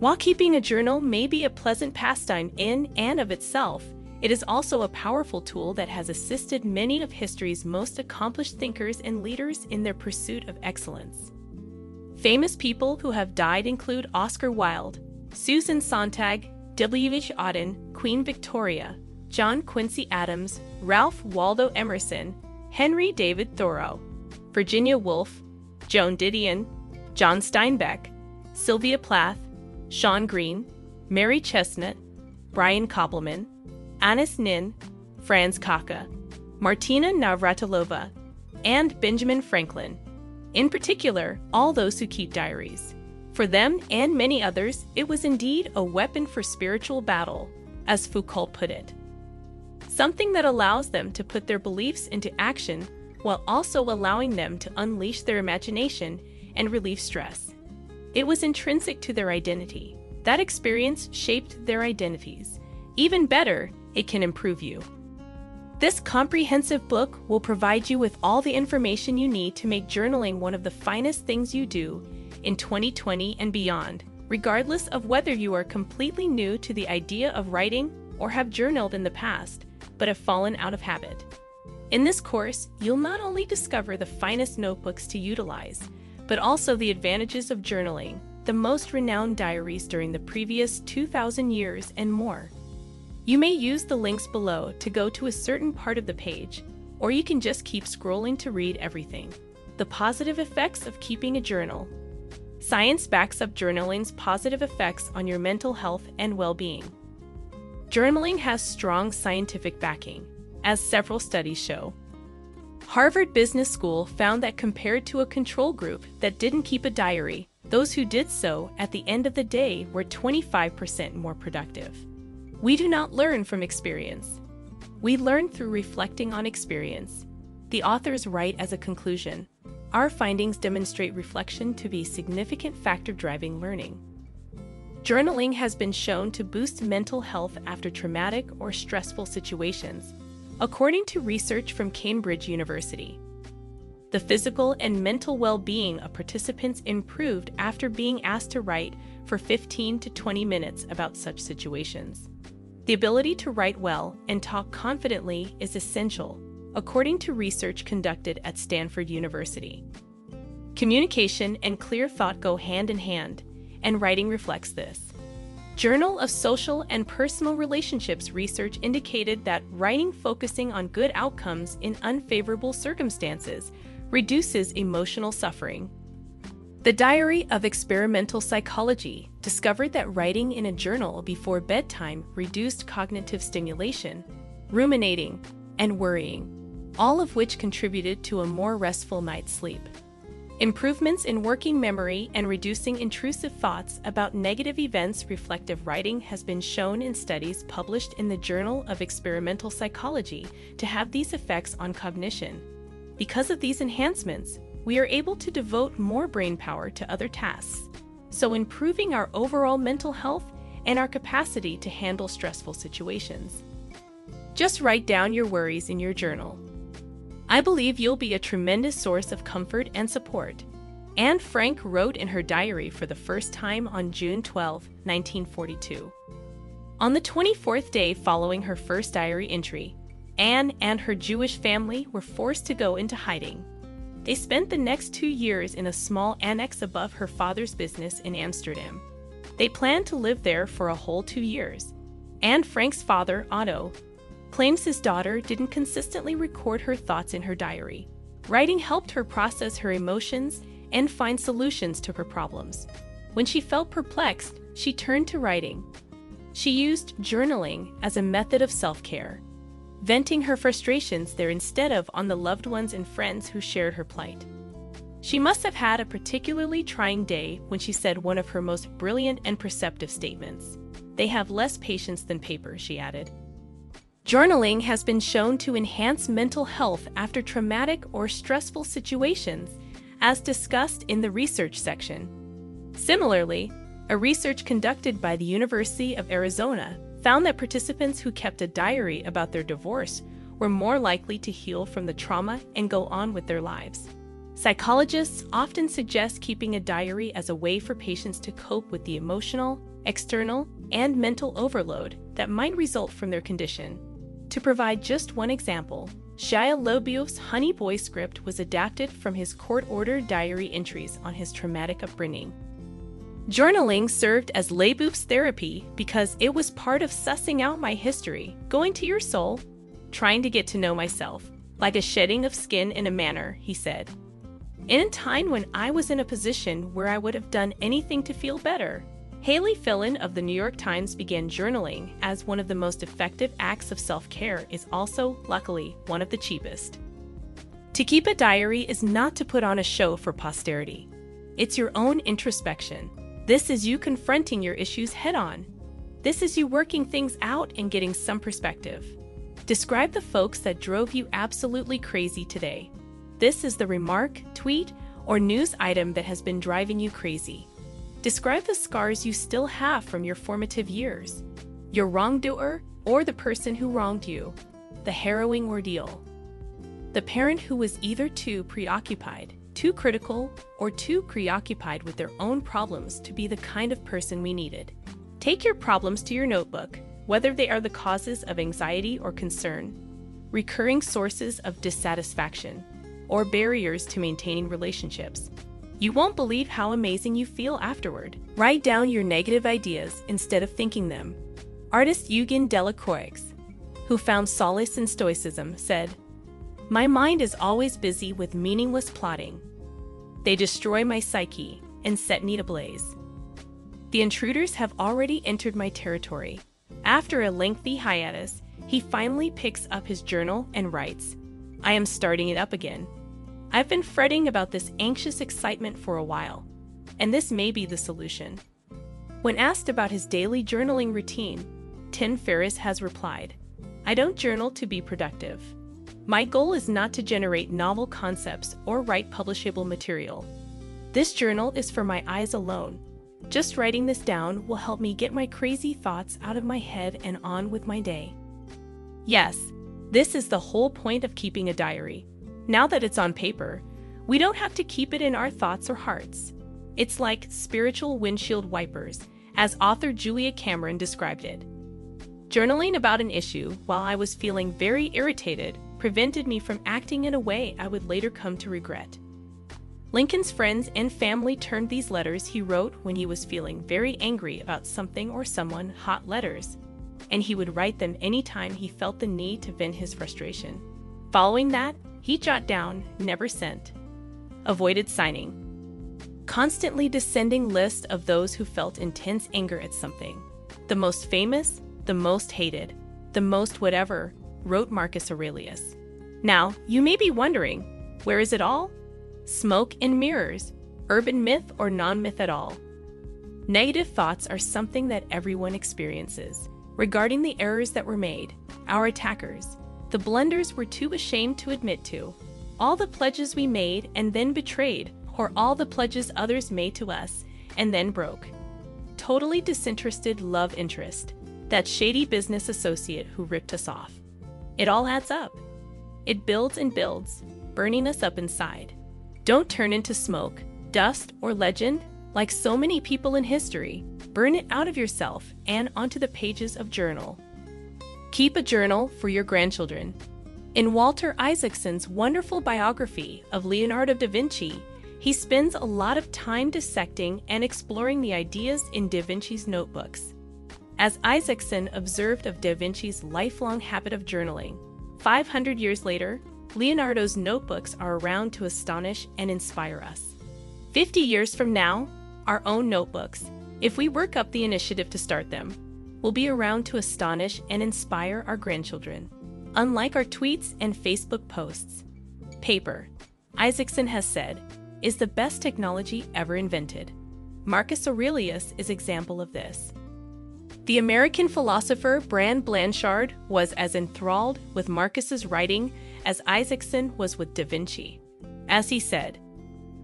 While keeping a journal may be a pleasant pastime in and of itself, it is also a powerful tool that has assisted many of history's most accomplished thinkers and leaders in their pursuit of excellence. Famous people who have died include Oscar Wilde, Susan Sontag, W.H. Auden, Queen Victoria, John Quincy Adams, Ralph Waldo Emerson, Henry David Thoreau, Virginia Woolf, Joan Didion, John Steinbeck, Sylvia Plath, Shawn Green, Mary Chesnut, Brian Koppelman, Anaïs Nin, Franz Kafka, Martina Navratilova, and Benjamin Franklin. In particular, all those who keep diaries. For them and many others, it was indeed a weapon for spiritual battle, as Foucault put it. Something that allows them to put their beliefs into action while also allowing them to unleash their imagination and relieve stress. It was intrinsic to their identity. That experience shaped their identities. Even better, it can improve you. This comprehensive book will provide you with all the information you need to make journaling one of the finest things you do in 2020 and beyond, regardless of whether you are completely new to the idea of writing or have journaled in the past but have fallen out of habit. In this course, you'll not only discover the finest notebooks to utilize, but also the advantages of journaling, the most renowned diaries during the previous 2,000 years, and more. You may use the links below to go to a certain part of the page, or you can just keep scrolling to read everything. The positive effects of keeping a journal. Science backs up journaling's positive effects on your mental health and well being. Journaling has strong scientific backing, as several studies show. Harvard Business School found that compared to a control group that didn't keep a diary, those who did so at the end of the day were 25% more productive. We do not learn from experience. We learn through reflecting on experience. The authors write as a conclusion Our findings demonstrate reflection to be a significant factor driving learning. Journaling has been shown to boost mental health after traumatic or stressful situations, according to research from Cambridge University. The physical and mental well being of participants improved after being asked to write for 15 to 20 minutes about such situations. The ability to write well and talk confidently is essential, according to research conducted at Stanford University. Communication and clear thought go hand in hand, and writing reflects this. Journal of Social and Personal Relationships research indicated that writing focusing on good outcomes in unfavorable circumstances reduces emotional suffering the Diary of Experimental Psychology discovered that writing in a journal before bedtime reduced cognitive stimulation, ruminating, and worrying, all of which contributed to a more restful night's sleep. Improvements in working memory and reducing intrusive thoughts about negative events reflective writing has been shown in studies published in the Journal of Experimental Psychology to have these effects on cognition. Because of these enhancements, we are able to devote more brain power to other tasks, so improving our overall mental health and our capacity to handle stressful situations. Just write down your worries in your journal. I believe you'll be a tremendous source of comfort and support. Anne Frank wrote in her diary for the first time on June 12, 1942. On the 24th day following her first diary entry, Anne and her Jewish family were forced to go into hiding they spent the next two years in a small annex above her father's business in Amsterdam. They planned to live there for a whole two years. And Frank's father, Otto, claims his daughter didn't consistently record her thoughts in her diary. Writing helped her process her emotions and find solutions to her problems. When she felt perplexed, she turned to writing. She used journaling as a method of self care venting her frustrations there instead of on the loved ones and friends who shared her plight. She must have had a particularly trying day when she said one of her most brilliant and perceptive statements. They have less patience than paper, she added. Journaling has been shown to enhance mental health after traumatic or stressful situations, as discussed in the research section. Similarly, a research conducted by the University of Arizona found that participants who kept a diary about their divorce were more likely to heal from the trauma and go on with their lives. Psychologists often suggest keeping a diary as a way for patients to cope with the emotional, external, and mental overload that might result from their condition. To provide just one example, Shia LaBeouf's Honey Boy script was adapted from his court-ordered diary entries on his traumatic upbringing. Journaling served as LaBeouf's therapy because it was part of sussing out my history, going to your soul, trying to get to know myself, like a shedding of skin in a manner, he said. In a time when I was in a position where I would have done anything to feel better, Haley Phelan of the New York Times began journaling as one of the most effective acts of self care is also, luckily, one of the cheapest. To keep a diary is not to put on a show for posterity. It's your own introspection. This is you confronting your issues head on. This is you working things out and getting some perspective. Describe the folks that drove you absolutely crazy today. This is the remark, tweet, or news item that has been driving you crazy. Describe the scars you still have from your formative years, your wrongdoer, or the person who wronged you, the harrowing ordeal. The parent who was either too preoccupied, too critical, or too preoccupied with their own problems to be the kind of person we needed. Take your problems to your notebook, whether they are the causes of anxiety or concern, recurring sources of dissatisfaction, or barriers to maintaining relationships. You won't believe how amazing you feel afterward. Write down your negative ideas instead of thinking them. Artist Eugène Delacroix, who found solace in Stoicism, said, My mind is always busy with meaningless plotting. They destroy my psyche and set me ablaze. The intruders have already entered my territory. After a lengthy hiatus, he finally picks up his journal and writes, I am starting it up again. I've been fretting about this anxious excitement for a while, and this may be the solution. When asked about his daily journaling routine, Tim Ferriss has replied, I don't journal to be productive. My goal is not to generate novel concepts or write publishable material. This journal is for my eyes alone. Just writing this down will help me get my crazy thoughts out of my head and on with my day. Yes, this is the whole point of keeping a diary now that it's on paper, we don't have to keep it in our thoughts or hearts. It's like spiritual windshield wipers, as author Julia Cameron described it. Journaling about an issue while I was feeling very irritated prevented me from acting in a way I would later come to regret. Lincoln's friends and family turned these letters he wrote when he was feeling very angry about something or someone hot letters, and he would write them anytime he felt the need to vent his frustration. Following that, he jot down, never sent. Avoided signing. Constantly descending list of those who felt intense anger at something. The most famous, the most hated, the most whatever, wrote Marcus Aurelius. Now, you may be wondering, where is it all? Smoke and mirrors, urban myth or non myth at all. Negative thoughts are something that everyone experiences. Regarding the errors that were made, our attackers, the blunders we're too ashamed to admit to, all the pledges we made and then betrayed, or all the pledges others made to us and then broke. Totally disinterested love interest, that shady business associate who ripped us off. It all adds up. It builds and builds, burning us up inside. Don't turn into smoke, dust, or legend like so many people in history. Burn it out of yourself and onto the pages of journal. Keep a journal for your grandchildren. In Walter Isaacson's wonderful biography of Leonardo da Vinci, he spends a lot of time dissecting and exploring the ideas in Da Vinci's notebooks. As Isaacson observed of Da Vinci's lifelong habit of journaling, 500 years later, Leonardo's notebooks are around to astonish and inspire us. 50 years from now, our own notebooks, if we work up the initiative to start them, will be around to astonish and inspire our grandchildren. Unlike our tweets and Facebook posts, paper, Isaacson has said, is the best technology ever invented. Marcus Aurelius is example of this. The American philosopher Brand Blanchard was as enthralled with Marcus's writing as Isaacson was with Da Vinci. As he said,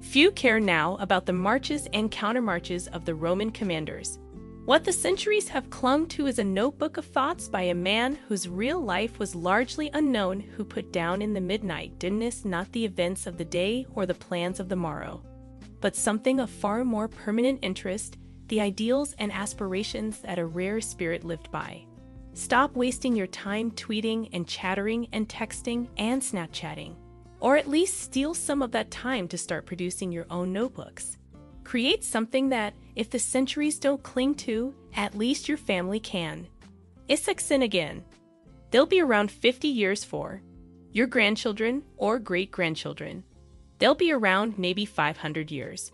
Few care now about the marches and countermarches of the Roman commanders, What the centuries have clung to is a notebook of thoughts by a man whose real life was largely unknown, who put down in the midnight dimness not the events of the day or the plans of the morrow, but something of far more permanent interest the ideals and aspirations that a rare spirit lived by. Stop wasting your time tweeting and chattering and texting and Snapchatting. Or at least steal some of that time to start producing your own notebooks. Create something that, if the centuries don't cling to, at least your family can. Isaacson again. They'll be around 50 years for your grandchildren or great grandchildren. They'll be around maybe 500 years.